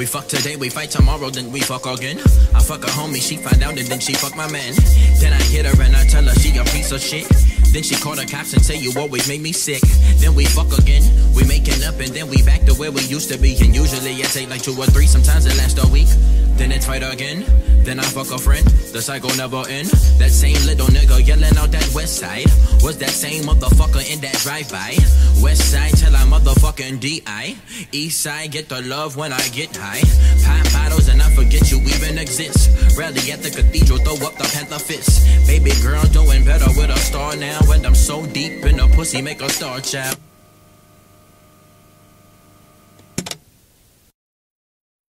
We fuck today, we fight tomorrow, then we fuck again. I fuck a homie, she find out, and then she fuck my man. Then I hit her and I tell her she a piece of shit. Then she call the cops and say you always make me sick. Then we fuck again, we making up and then we back to where we used to be. And usually it take like two or three, sometimes it lasts a week. Then it's fight again, then I fuck a friend. The cycle never end. That same little nigga yelling west side was that same motherfucker in that drive-by. West side till I motherfucking DI. East side get the love when I get high. Pop bottles and I forget you even exist. Rally at the cathedral, throw up the panther fist. Baby girl doing better with a star now. And I'm so deep in the pussy, make a star child.